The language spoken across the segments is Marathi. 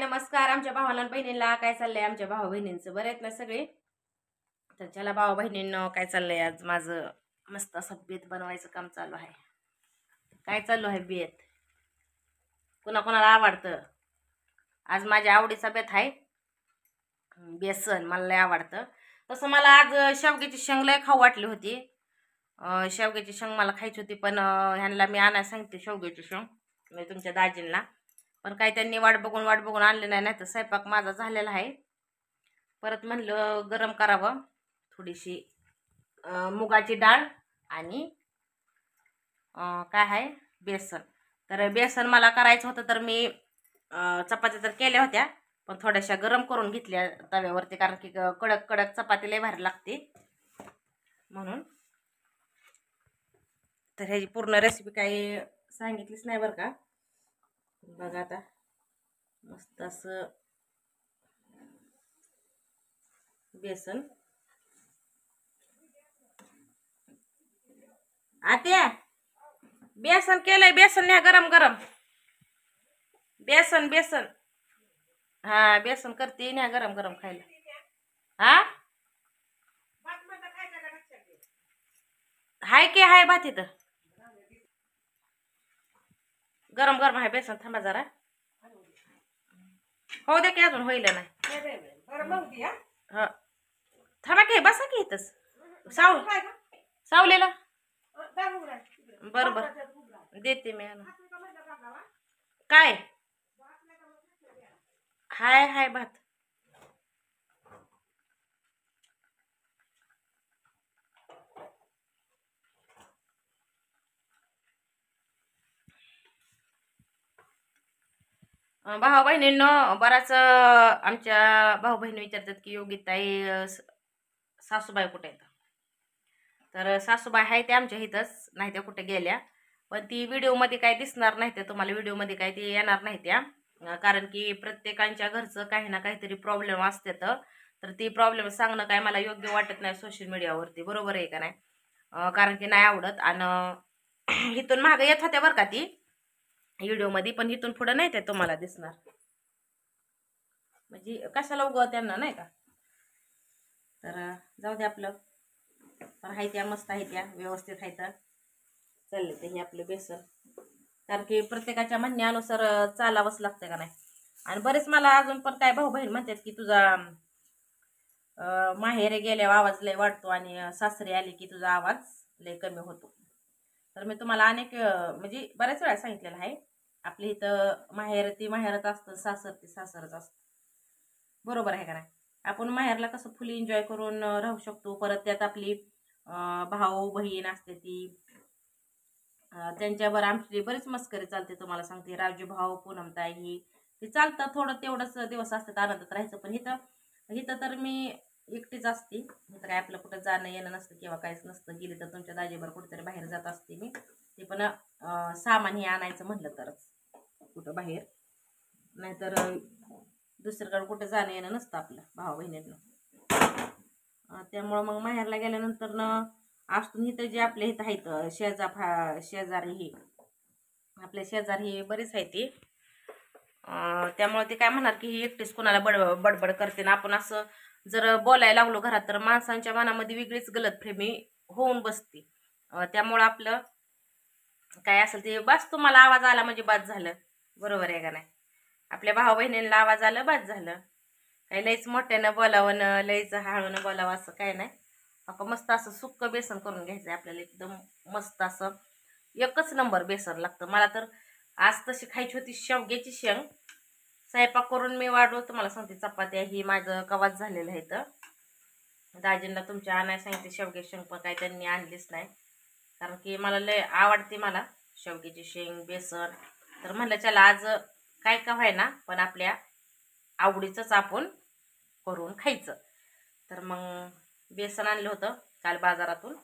नमस्कार आमच्या भावाला बहिणीला काय चाललंय? आमच्या भाऊ बहिणींचं बरं आहेत ना सगळे? तर चला भावा बहिणींना काय चाललंय आज? माझं मस्त असं बेत बनवायचं काम चालू आहे. काय चालू आहे बेत? कुणा कोणाला आवडतं? आज माझ्या आवडीचा बेत आहे बेसन मला लय आवडतं. तसं मला आज शेवग्याची शेंग लय खाऊ वाटली होती. शेवग्याची शेंग मला खायची होती पण ह्यांना मी आणायला सांगते शेवग्याची शेंग म्हणजे तुमच्या दाजींना. पण काही त्यांनी वाट बघून वाट बघून आणले नाही नाही तर स्वयंपाक माझा झालेला आहे. परत म्हणलं गरम करावं थोडीशी मुगाची डाळ आणि काय आहे? बेसन. तर बेसन मला करायचं होतं तर मी चपात्या तर केल्या होत्या पण थोड्याशा गरम करून घेतल्या तव्यावरती कारण की कडक कडक चपाती लय भारी लागते. म्हणून तर ह्याची पूर्ण रेसिपी काही सांगितलीच नाही बरं का. बघा आता. मस्त बेसन. आत्या, बेसन केलंय, बेसन न्या गरम गरम. बेसन बेसन. हा, बेसन करते, न्या गरम गरम खायला. हा? हाय की, हाय भात इथं? गरम गरम आहे बेसन थांबा जरा. हो दे की अजून होईल नाही. हा. थांबा की बसा की इथंच. साव सावलेला. बरं बरं. देते मी. काय? हाय हाय भात. भाऊ बहिणींनो बराच आमच्या भाऊ बहिणी विचारतात की योगिताई स- सासूबाई कुठे आहेत? तर सासूबाई आहे ते आमच्या इथंच नाही त्या कुठे गेल्या. पण ती व्हिडिओमध्ये काय दिसणार नाही त्या तुम्हाला व्हिडिओमध्ये काय ती येणार नाही त्या. कारण की प्रत्येकांच्या घरचं काही ना काहीतरी प्रॉब्लेम असते तर. ती प्रॉब्लेम सांगणं काय मला योग्य वाटत नाही सोशल मीडियावरती बरोबर आहे का नाही? कारण की नाही आवडत. आणि इथून मागं येत होत्या बरं का ती. व्हिडिओमध्ये पण इथून पुढं नाही ते तुम्हाला दिसणार. म्हणजे कशाला उगव त्यांना नाही का? तर जाऊ दे आपलं. तर आहे त्या मस्त आहे त्या व्यवस्थित आहे तर. चालले ते हे आपलं बेसन. कारण की प्रत्येकाच्या म्हणण्यानुसार चालावंच लागतं का नाही? आणि बरेच मला अजून पण काय भाऊ बहीण म्हणतात की तुझा माहेर माहेरे गेल्यावर आवाज लय वाढतो आणि सासरी सासरे की तुझा आवाज लय कमी होतो. तर मी तुम्हाला अनेक म्हणजे बऱ्याच वेळा सांगितलेलं आहे. आपल्या इथं माहेर ती माहेरच असतं सासर ती सासरच असतं. बरोबर आहे का नाही? आपण माहेरला कसं फुल एन्जॉय करून राहू शकतो. परत त्यात आपली भाऊ बहीण असते ती. त्यांच्यावर आमची बरीच मस्करी चालते तुम्हाला सांगते. राजू भाऊ पूनमताई ही ते चालतं थोडं तेवढंच दिवस असतात आनंदात राहायचं. पण इथं इथं तर मी एकटीच असते. इथं काय आपलं कुठं जाणं येणं नसतं किंवा काहीच नसतं. गेली तर तुमच्या दाजीवर कुठेतरी बाहेर जात असते मी. ते पण सामान हे आणायचं म्हटलं तरच. कुठं बाहेर. नाहीतर दुसरीकडे कुठं जाणं येणं नसतं आपलं भाऊ बहिणीतनं त्यामुळं मग माहेरला गेल्यानंतर न आजतून इथं जे आपल्या इथं आहेत शेजा फा शेजारी हे आपल्या शेजारी हे बरेच आहेत ते. त्यामुळं त्यामुळे ते काय म्हणणार की ही एकटीच कोणाला बड बडबड करते ना. आपण असं जर बोलायला लागलो घरात तर माणसांच्या मनामध्ये वेगळीच गलतफ्रेमी होऊन बसते. त्यामुळं आपलं काय असेल ते बस तुम्हाला आवाज आला म्हणजे बाद झालं. बरोबर आहे का नाही? आपल्या भाऊ बहिणींना आवाज आलं बाद झालं. काही लईच मोठ्यानं बोलावं न लईच हळूनं बोलावं असं काय नाही. आपण मस्त असं सुक्क बेसन करून घ्यायचं आपल्याला एकदम मस्त असं. एकच नंबर बेसन लागतं. मला तर आज तशी खायची होती शेवग्याची शेंग. स्वयंपाक करून मी वाढवतो तुम्हाला सांगते चपात्या ही माझं कवाच झालेलं आहे तर दाजींना तुमच्या आणायला सांगितले शेवग्याची शेंग पण काय त्यांनी आणलीच नाही. कारण की मला लय आवडते मला शेवग्याची शेंग बेसन. तर म्हणलं चला आज काय का व्हायना पण आपल्या आवडीचंच आपण करून खायचं. तर मग बेसन आणलं होतं काल बाजारातून.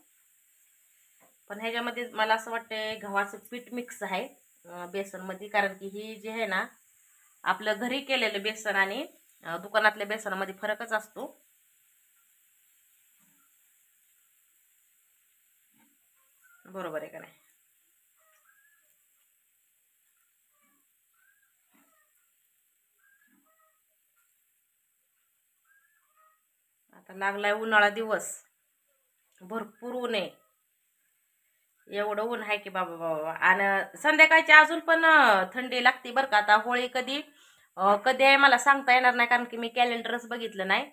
पण ह्याच्यामध्ये मला असं वाटतं गव्हाचं पीठ मिक्स आहे बेसनमध्ये. कारण की ही जी आहे ना आपलं घरी केलेलं बेसन आणि दुकानातल्या बेसनामध्ये फरकच असतो. बरोबर आहे का नाही? आता लागलाय उन्हाळा दिवस. भरपूर ऊन आहे. एवढं ऊन आहे की बाबा बाबा आणि संध्याकाळची अजून पण थंडी लागते बरं का. आता होळी कधी कधी आहे मला सांगता येणार नाही कारण की मी कॅलेंडरच बघितलं नाही.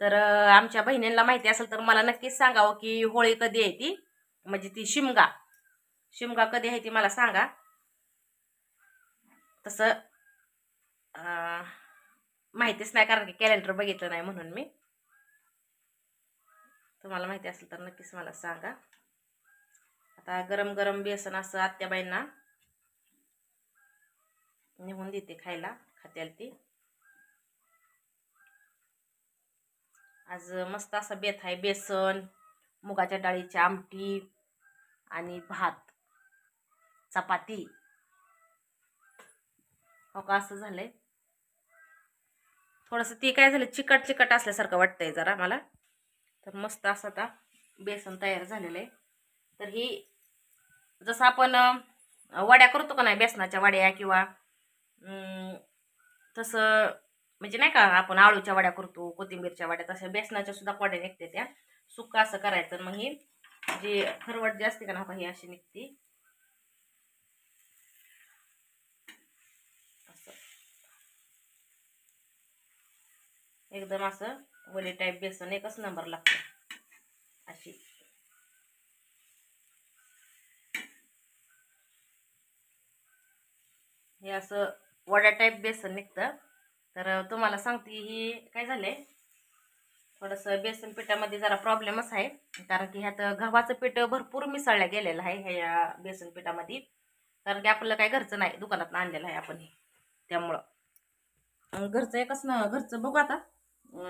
तर आमच्या बहिणींना माहिती असेल तर मला नक्कीच सांगावं की होळी कधी आहे ती. म्हणजे ती शिमगा. शिमगा कधी आहे ती मला सांगा. तसं माहितीच नाही कारण की कॅलेंडर बघितलं नाही म्हणून मी. तुम्हाला माहिती असेल तर नक्कीच मला सांगा. आता गरम गरम बेसन असं आत्याबाईंना निघून देते खायला खात्याल ती. आज मस्त असा बेत आहे बेसन मुगाच्या डाळीची आमटी आणि भात चपाती. हो का? असं झालंय. थोडंसं ती काय झालं चिकट चिकट असल्यासारखं वाटतंय जरा मला. तर मस्त असं आता बेसन तयार झालेलं आहे. तर ही जसं आपण वड्या करतो का नाही बेसनाच्या वड्या किंवा तसं म्हणजे नाही का आपण आळूच्या वड्या करतो कोथिंबीरच्या वड्या तशा बेसनाच्या सुद्धा वड्या निघते त्या. सुक्का असं करायचं मग ही जी खरवट जी असते का ना ही अशी निघते. असं. एकदम असं वली टाईप बेसन एकच नंबर लागतो. अशी. हे असं वड्या टाईप बेसन निघतं. तर तुम्हाला सांगते ही काय झालंय? थोडंसं बेसन पिठामध्ये जरा प्रॉब्लेमच आहे. कारण की ह्यात गव्हाचं पीठ भरपूर मिसळलं गेलेलं आहे ह्या बेसन पिठामध्ये. कारण की आपलं काय घरचं नाही दुकानात आणलेलं आहे आपण हे. त्यामुळं. घरचं एकच ना घरचं बघू आता.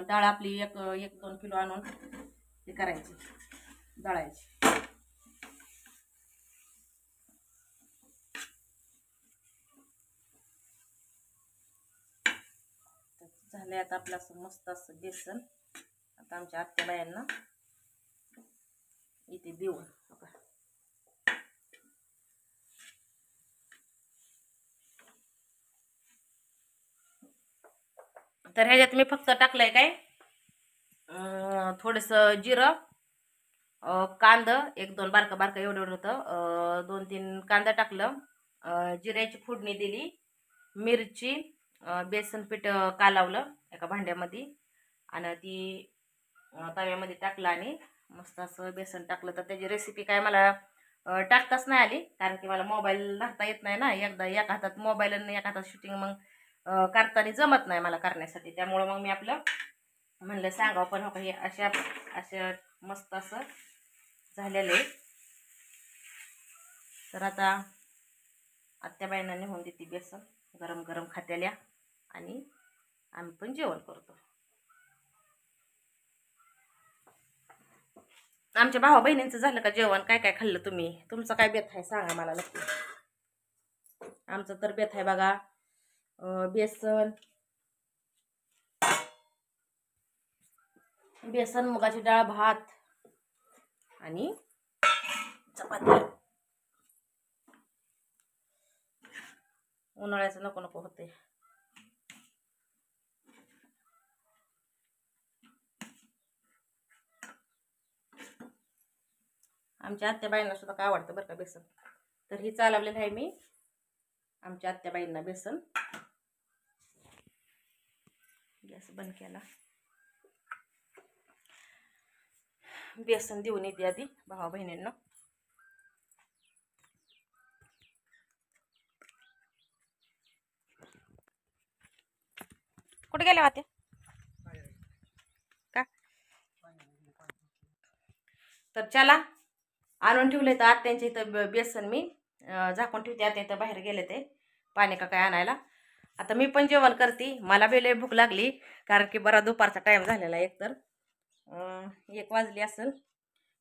डाळ आपली एक एक दोन किलो आणून हे करायची दळायची. झालं आता आपलं असं मस्त असं बेसन. आता आमच्या बायांना इथे देऊन तर ह्याच्यात मी फक्त टाकलंय काय? थोडंसं जिरं कांद एक दोन बारका बारका एवढं एवढं होतं. दोन तीन कांदा टाकलं. जिऱ्याची फोडणी दिली मिरची बेसन पीठ कालावलं एका भांड्यामध्ये. आणि ती तव्यामध्ये टाकलं आणि मस्त असं बेसन टाकलं. तर त्याची रेसिपी काय मला टाकताच नाही आली कारण की मला मोबाईल राहता येत नाही ना. एकदा एका हातात मोबाईल आणि एका हातात शूटिंग मग करताना जमत नाही मला करण्यासाठी. त्यामुळं मग मी आपलं म्हणलं सांगावं पण हो काही हे अशा अशा मस्त असं झालेलं आहे. तर आता आत्याबाईंना नेऊन देते बेसन गरम गरम खात्याल्या आणि आम्ही पण जेवण करतो. आमच्या भावा बहिणींचं झालं का जेवण? काय काय खाल्लं तुम्ही? तुमचं काय बेत आहे? सांगा मला नक्की. आमचं तर बेत आहे बघा. बेसन. बेसन मुगाची डाळ भात. आणि चपाती. उन्हाळ्याचं नको नको होते. आमच्या आत्याबाईंना सुद्धा काय आवडतं बरं का बेसन? तर ही चालवलेलं आहे मी आमच्या आत्याबाईंना बेसन. गॅस बंद केला. बेसन देऊन येते आधी भावा बहिणींना. कुठे गेल्या होत्या का? तर चला आणून ठेवले तर आत्यांच्या इथं ब- बेसन मी झाकून ठेवते. आत्या इथं बाहेर गेले ते पाणी का काय आणायला. आता मी पण जेवण करते. मला बेले भूक लागली कारण की बरा दुपारचा टाईम झालेला एक तर एक वाजली असेल.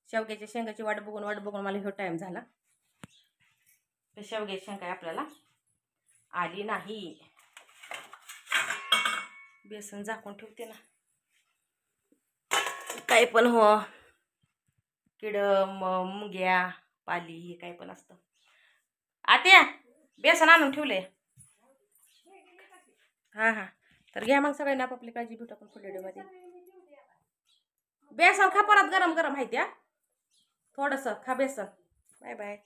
शेवग्याच्या शेंगाची वाट बघून वाट बघून मला ह्यो टाईम झाला. तर शेवग्याची शेंगा आहे आपल्याला आली नाही. बेसन झाकून ठेवते ना. काही पण हो. किड म- मुंग्या पाली हे काय पण असतं. आत्या बेसन आणून ठेवले हां हां. तर घ्या मग सगळ्यांना आपापली काळजी भेटू आपण फुले व्हिडिओमध्ये बेसन खा परत गरम गरम आहे? त्या थोडंसं खा बेसन. Bye bye